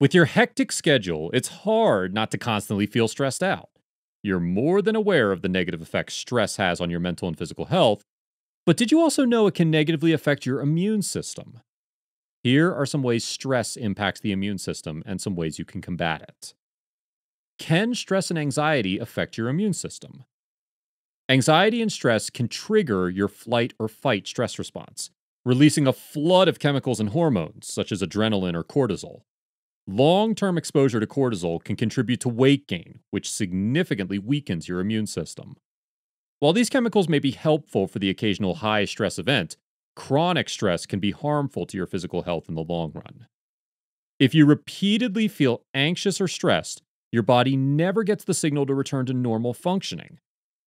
With your hectic schedule, it's hard not to constantly feel stressed out. You're more than aware of the negative effects stress has on your mental and physical health, but did you also know it can negatively affect your immune system? Here are some ways stress impacts the immune system and some ways you can combat it. Can stress and anxiety affect your immune system? Anxiety and stress can trigger your flight or fight stress response, releasing a flood of chemicals and hormones, such as adrenaline or cortisol. Long term exposure to cortisol can contribute to weight gain, which significantly weakens your immune system. While these chemicals may be helpful for the occasional high stress event, chronic stress can be harmful to your physical health in the long run. If you repeatedly feel anxious or stressed, your body never gets the signal to return to normal functioning.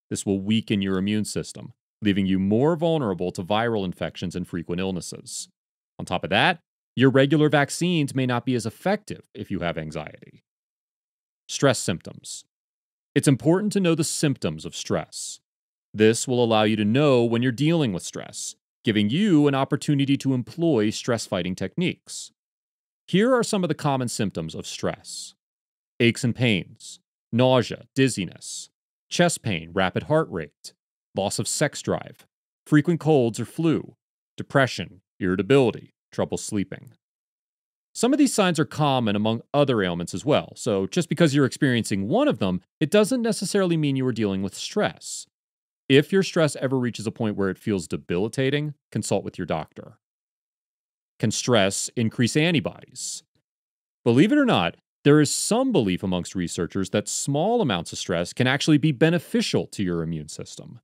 This will weaken your immune system, leaving you more vulnerable to viral infections and frequent illnesses. On top of that, your regular vaccines may not be as effective if you have anxiety. Stress symptoms. It's important to know the symptoms of stress. This will allow you to know when you're dealing with stress, giving you an opportunity to employ stress fighting techniques. Here are some of the common symptoms of stress aches and pains, nausea, dizziness, chest pain, rapid heart rate, loss of sex drive, frequent colds or flu, depression, irritability, trouble sleeping. Some of these signs are common among other ailments as well, so just because you're experiencing one of them, it doesn't necessarily mean you are dealing with stress. If your stress ever reaches a point where it feels debilitating, consult with your doctor. Can stress increase antibodies? Believe it or not, there is some belief amongst researchers that small amounts of stress can actually be beneficial to your immune system.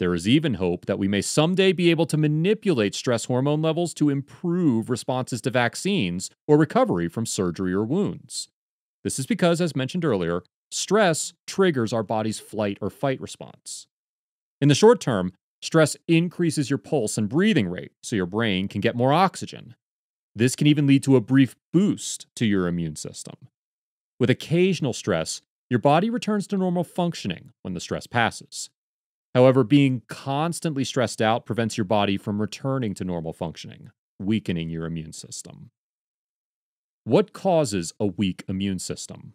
There is even hope that we may someday be able to manipulate stress hormone levels to improve responses to vaccines or recovery from surgery or wounds. This is because, as mentioned earlier, stress triggers our body's flight or fight response. In the short term, stress increases your pulse and breathing rate so your brain can get more oxygen. This can even lead to a brief boost to your immune system. With occasional stress, your body returns to normal functioning when the stress passes. However, being constantly stressed out prevents your body from returning to normal functioning, weakening your immune system. What causes a weak immune system?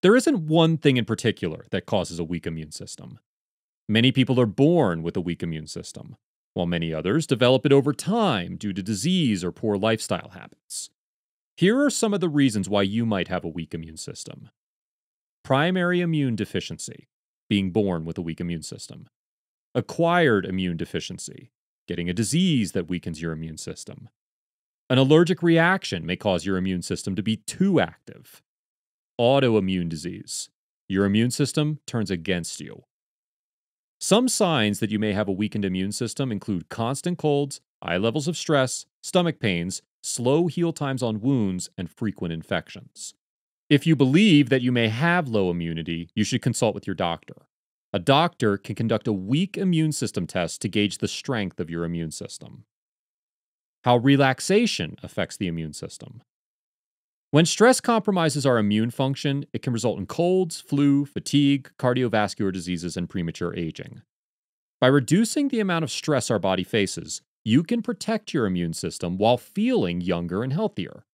There isn't one thing in particular that causes a weak immune system. Many people are born with a weak immune system, while many others develop it over time due to disease or poor lifestyle habits. Here are some of the reasons why you might have a weak immune system primary immune deficiency, being born with a weak immune system, acquired immune deficiency, getting a disease that weakens your immune system. An allergic reaction may cause your immune system to be too active. Autoimmune disease, your immune system turns against you. Some signs that you may have a weakened immune system include constant colds, high levels of stress, stomach pains, slow heal times on wounds, and frequent infections. If you believe that you may have low immunity, you should consult with your doctor. A doctor can conduct a weak immune system test to gauge the strength of your immune system. How relaxation affects the immune system. When stress compromises our immune function, it can result in colds, flu, fatigue, cardiovascular diseases, and premature aging. By reducing the amount of stress our body faces, you can protect your immune system while feeling younger and healthier.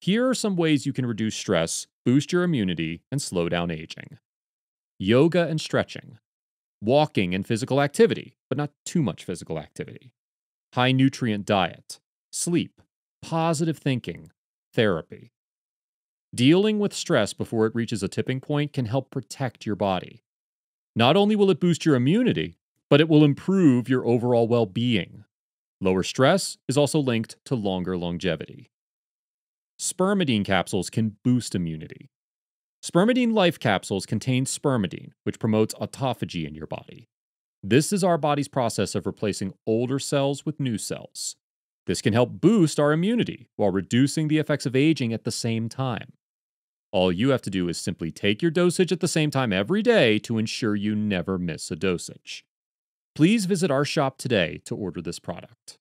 Here are some ways you can reduce stress, boost your immunity, and slow down aging yoga and stretching, walking and physical activity, but not too much physical activity, high nutrient diet, sleep, positive thinking, therapy. Dealing with stress before it reaches a tipping point can help protect your body. Not only will it boost your immunity, but it will improve your overall well being. Lower stress is also linked to longer longevity. Spermidine capsules can boost immunity. Spermidine life capsules contain spermidine, which promotes autophagy in your body. This is our body's process of replacing older cells with new cells. This can help boost our immunity while reducing the effects of aging at the same time. All you have to do is simply take your dosage at the same time every day to ensure you never miss a dosage. Please visit our shop today to order this product.